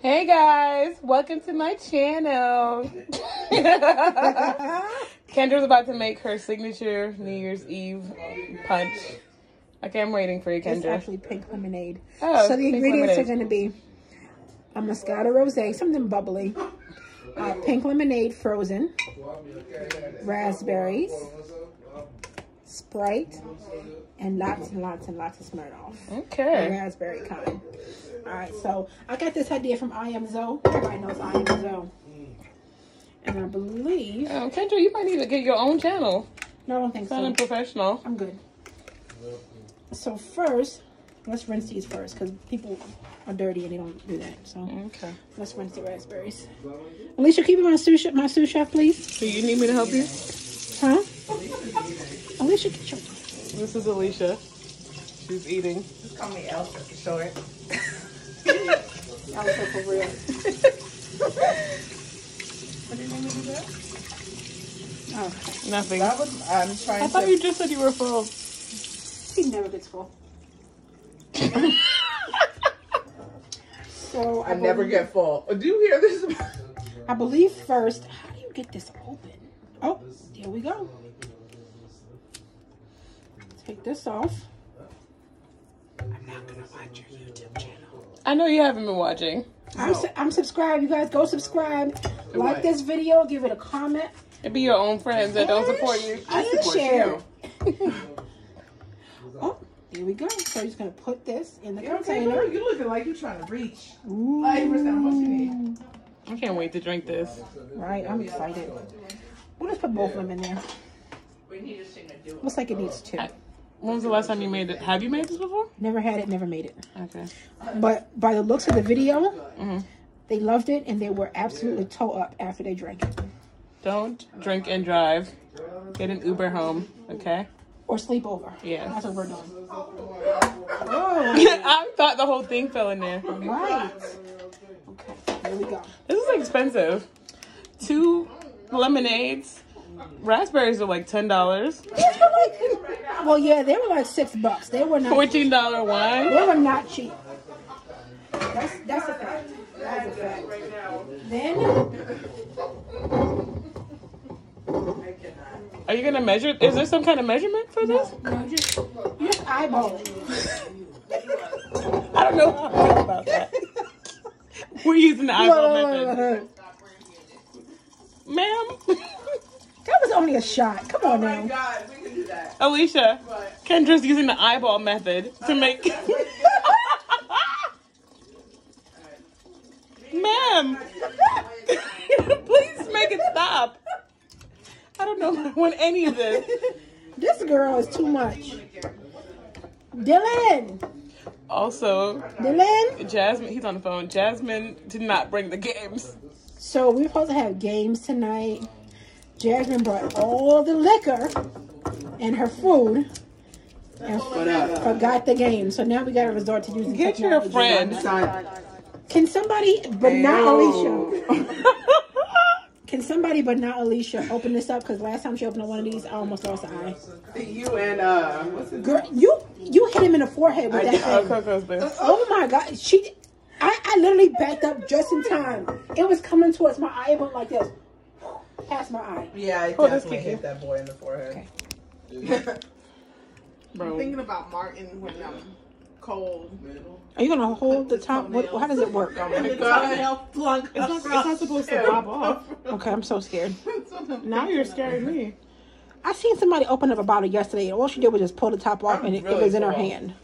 Hey guys, welcome to my channel. Kendra's about to make her signature New Year's Eve punch. Okay, I'm waiting for you, Kendra. It's actually pink lemonade. Oh, so the ingredients lemonade. are going to be a Moscato Rosé, something bubbly, uh, pink lemonade frozen, raspberries, Sprite, and lots and lots and lots of Smirnoff. The Okay. raspberry kind. All right, so I got this idea from I Am Zoe. Everybody knows I Am Zoe. And I believe, Um, Kendra, you might need to get your own channel. no, I don't think so. Sounding professional. I'm good. So first, let's rinse these first because people are dirty and they don't do that. So Okay. let's rinse the raspberries. Alicia, keep it my sous chef, my sous chef, please. Do you need me to help you? Huh? Alicia, get your. This is Alicia. She's eating. Just call me Elsa for short. I was so for real. What did you mean to do? Oh, Nothing. That was, I'm trying I thought to. you just said you were full. he never gets full. so I, I never believe, get full. Do you hear this? I believe first. How do you get this open? Oh, there we go. Take this off. I'm not gonna watch your YouTube channel. I know you haven't been watching. I'm, su- I'm subscribed. You guys go subscribe. Like what? this video. Give it a comment. It'd be your own friends that don't support you. I And support share. you. Oh, here we go. So you're just gonna put this in the You container. girl? You looking like you're trying to reach. Ooh. 90% how much you need. I can't wait to drink this. Right, I'm excited. We'll just put both of them in there. We need to sing a duet. Looks like it needs two. When was the last time you made it? Have you made this before? Never had it, never made it. Okay. But by the looks of the video, Mhm. they loved it and they were absolutely toe up after they drank it. Don't drink and drive. Get an Uber home, okay? Or sleep over. Yeah. That's what we're doing. Oh. I thought the whole thing fell in there. Right. Okay, here we go. This is expensive. Two lemonades. Raspberries are like ten dollars. Well, yeah, they were like six bucks. They were not. Fourteen dollar wine. They were not cheap. That's that's a fact. That's a fact. Then Are you gonna measure? Is there some kind of measurement for this? no, just just eyeball it. I don't know how I feel about that. We're using the eyeball method, ma'am. That was only a shot. Come on Oh my now. God, we can do that. Alicia, But Kendra's using the eyeball method to oh, make. Ma'am, please make it stop. I don't know if I want any of this. This girl is too much. Dylan, Also, Dylan. Jasmine, he's on the phone. Jasmine did not bring the games. So we're supposed to have games tonight. Jasmine brought all the liquor and her food and forgot the game. So now we got to resort to using Get your technology. friend. Can somebody, but not Alicia, can somebody but not Alicia open this up? Because last time she opened up one of these, I almost lost an eye. you and uh, what's his Girl, you you hit him in the forehead with I that did. Oh, thing. Oh my god, she. I, I literally backed up just in time. It was coming towards my eye. It went like this, past my eye. Yeah, I Oh, that's definitely hit that boy in the forehead. Okay. Bro. thinking about Martin when um, I'm cold. Are you gonna hold the top? What, how does it work? Oh And my the God. toenail flung It's not, it's not supposed to pop off. Okay, I'm so scared. Now you're scaring me. I seen somebody open up a bottle yesterday, and all she did was just pull the top off, I'm and it, it was in her full. hand.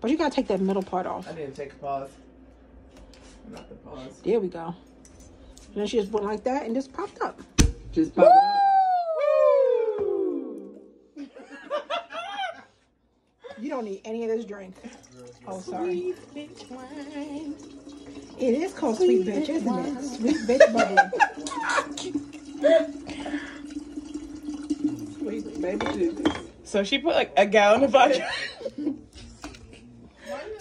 But you gotta take that middle part off. I didn't take a pause. Not the pause. There we go. And then she just went like that and just popped up. Just pop it up. You don't need any of this drink. Oh, sorry. It is called sweet bitch, isn't it? Sweet bitch bubbly. Sweet baby Jesus. So she put like a gallon of vodka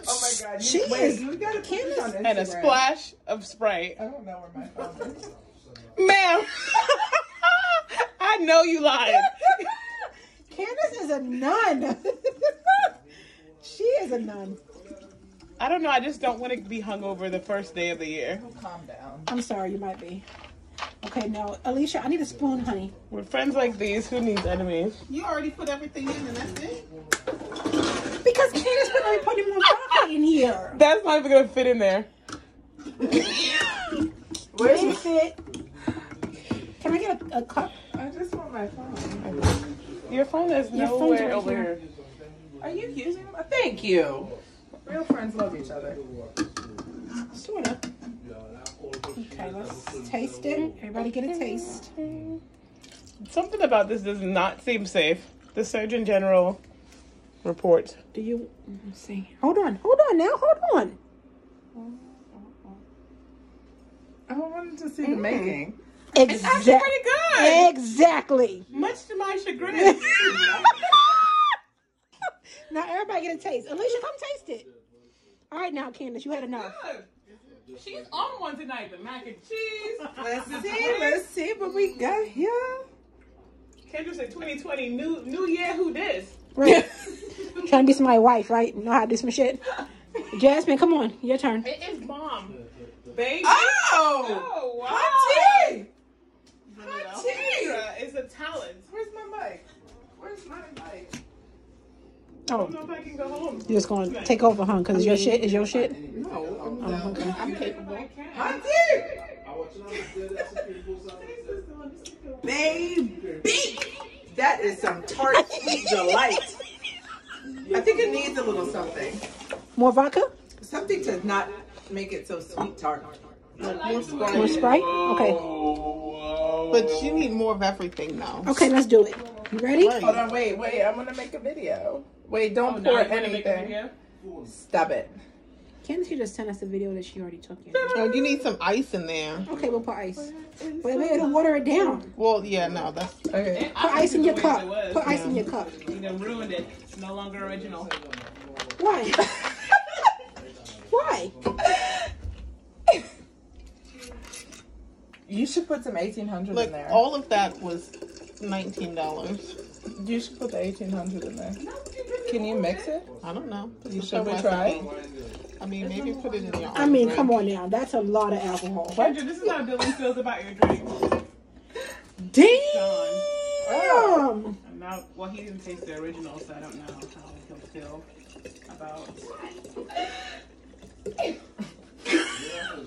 Oh my God. You, She wait, is- you gotta put on Instagram. and a splash of Sprite. I don't know where my. Ma'am, I know you lied. Candace is a nun. she is a nun. I don't know. I just don't want to be hungover the first day of the year. Calm down. I'm sorry, you might be. Okay, now, Alicia, I need a spoon, honey. With friends like these, who needs enemies? You already put everything in and that's it? Because Candace put me putting more vodka in here. That's not even gonna fit in there. Where's Didn't fit. Can I get a, a cup? I just want my phone. Your phone is Your phone's nowhere right over here. here. Are you using them? Thank you. Real friends love each other. Sort of. Okay, let's taste it. Everybody get a taste. Something about this does not seem safe. The Surgeon General report. Do you let's see? Hold on, hold on now, hold on. I wanted to see the making. It's actually Exactly. pretty good. Exactly. Much to my chagrin. Now everybody get a taste. Alicia, come taste it. All right, now Candace, you had enough. Good. She's on one tonight. The mac and cheese. Let's see. Let's see what we got here. Kendra said 2020 new new year. Who this? Right. Trying to be somebody's wife, right? Know how to do some shit. Jasmine, come on, your turn. It is bomb. Baby. Oh! Oh, wow. Hot tea! Hot tea! Kendra is a talent. Where's my mic? Where's my mic? Oh. I Oh, don't know if I can go home. you're just gonna take over, huh? Cause it's your shit. Is your shit? No, I'm, Oh, okay. I'm capable. Hot tea! Baby! That is some tart sweet delight. I think it needs a little something. More vodka? Something to not make it so sweet tart. Like more Sprite. More Sprite? Okay. But you need more of everything now. Okay, let's do it. You ready? Hold on, wait, wait. I'm gonna make a video. Wait, don't Oh, pour you're gonna make a anything. Stop it. Candace, you just sent us a video that she already took in. Oh, you need some ice in there. Okay, we'll put ice. Wait, wait, it'll water it down. Well, yeah, no, that's Okay. Put ice in your cup. it was. Put ice in your cup. You done ruined it. It's no longer original. Why? Why? You should put some 1800 like in there. all of that was nineteen dollars. You should put the 1800 in there. Can you mix it? I don't know. You Put should we try? I mean, maybe put it in your. I mean, come on now. That's a lot of alcohol. Kendra, this is how Dylan feels about your drink. Damn! And now, well, he didn't taste the original, so I don't know how he'll feel about.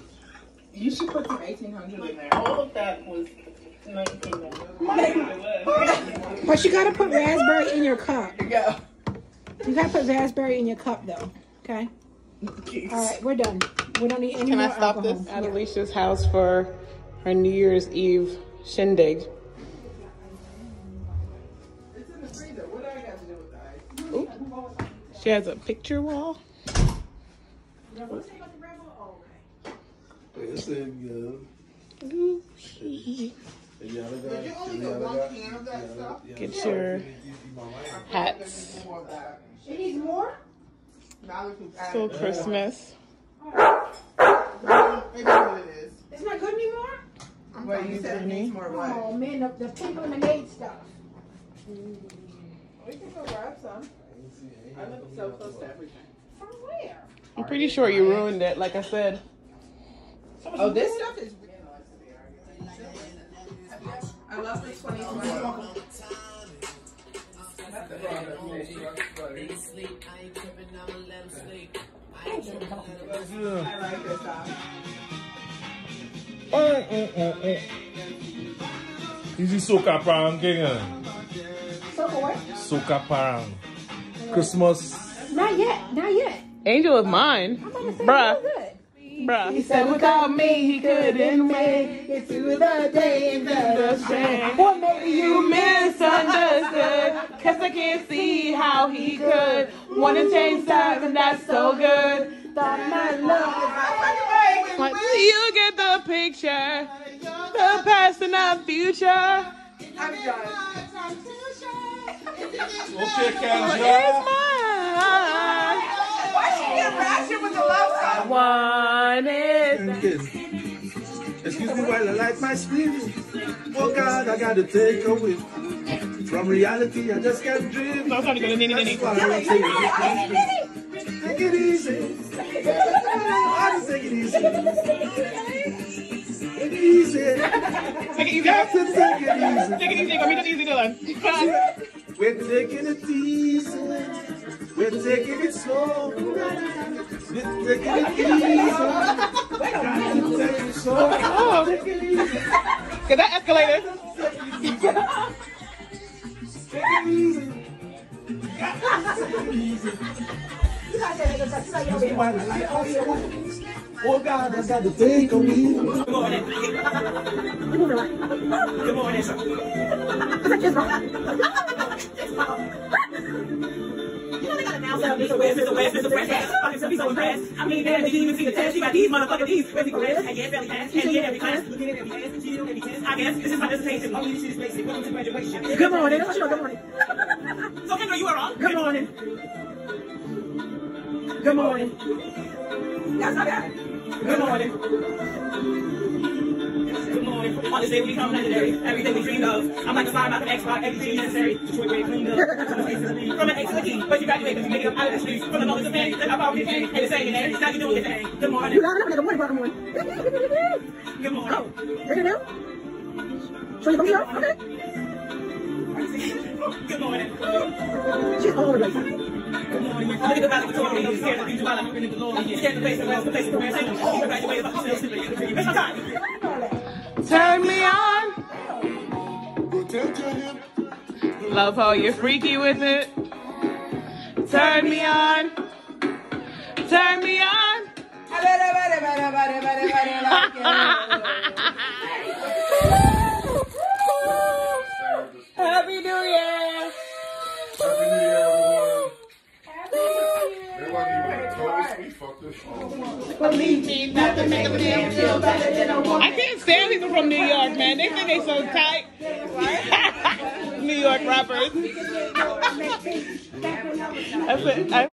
You should put some 1800 in there. All of that was nineteen dollars. But you gotta put raspberry in your cup. Go. You gotta put raspberry in your cup though. Okay? Alright, we're done. We don't need any Can I more stop alcohol. this? At Alicia's house for her New Year's Eve shindig. It's in the freezer. What do I got to do with the ice? She has a picture wall. It's in good. Did you only get one can of that stuff? Get your hats. More of that. It needs more? Now that you've added So. Christmas. It is. Not good anymore? I'm What fine. you said it needs more what? Oh man, the, the pink lemonade stuff. We can go grab some. I live so close to everything. From where? I'm pretty sure you ruined it, like I said. Oh, this stuff is. I love the 2020. I like this song. Hizi soca parang ganyan. So what? Soca parang. Christmas. Not yet, not yet. Angel is mine. I'm gonna say Bruh. Real good. Bruh. He said without me he couldn't make it through the day and the shame. Or maybe you misunderstood. Cause I can't see how he could. Wanna change sides and that's so good. thought my love But you get the picture. The past and the future. I'm done. Okay, It's Kendra. Mine. Why she get ratchet with the love song? One is. Excuse me while I light my spirit. Oh God, I gotta take a whiff. From reality, I just can't dream. No, it's not gonna nini nini. That's why I take it. Take it easy. take it easy. Take it easy. Take it easy. Got to take it easy. Take it easy. Go meet it easy, Dylan. We're taking it easy. We're taking it slow. We're taking it easy. Got to take it slow. Oh. Take it easy. Get that escalator. Take it easy. Take it easy. Excuse me while I light my smoke. Oh God, I got to take a wheel. Good morning. Good morning, sir. You know they got announced out Mr. West, Mr. West, Mr. Fresh ass. Fucking some be so impressed. I mean, damn, didn't even see the test. You got these motherfucking these. For rest? And yeah, barely passed. And yeah, every class. Looking at every test. Cheating on every test. I guess this is my dissertation. Only you see this basic. Welcome to graduation. Good morning. That's what you know. Good morning. So, Kendra, you were wrong. Good morning. Good morning. That's not bad. Good morning. On this day we become legendary. Everything we dreamed of. I'm like the slime out of Xbox. Everything necessary. Detroit Red cleaned up. From an A to the key. But you graduate you make it up out of the streets. From the moments of pain that I've already paid. And the same. Now you're doing your thing. Good morning. You laughing? I'm like a morning, good morning. Good morning. Oh, it now? So you come here? Okay. Good morning. She's all over the place. Good morning. Look at the valedictorian. You're scared of things while I'm in the glory. You're scared to face the rest, the face of the rest. You graduated, but you still sleeping. It's my time. Turn me on. Go tell to him. Love how you're freaky with it. Turn me on. Turn me on. I can't stand people from New York, man. They think they so tight. New York rappers. I, put- I